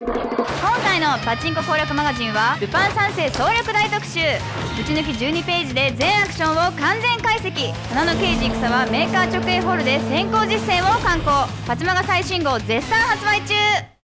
今回のパチンコ攻略マガジンはルパン三世総略大特集。打ち抜き12ページで全アクションを完全解析。花の刑事戦はメーカー直営ホールで先行実践を敢行。パチマガ最新号絶賛発売中。